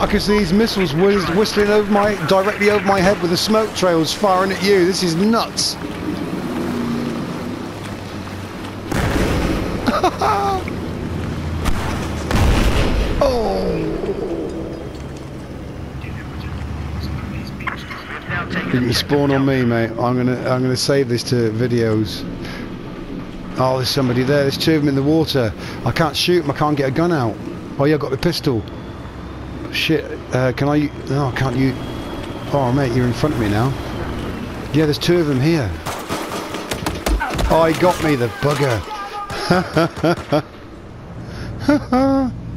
I can see these missiles whiz- whistling over my directly over my head with the smoke trails firing at you. This is nuts. Oh. You can spawn on me, mate. I'm gonna I'm gonna save this to videos. Oh, there's somebody there. There's two of them in the water. I can't shoot them. I can't get a gun out. Oh yeah, I've got the pistol. Shit. Uh, can I? No, can't you? Oh, mate, you're in front of me now. Yeah, there's two of them here. Oh, he got me, the bugger.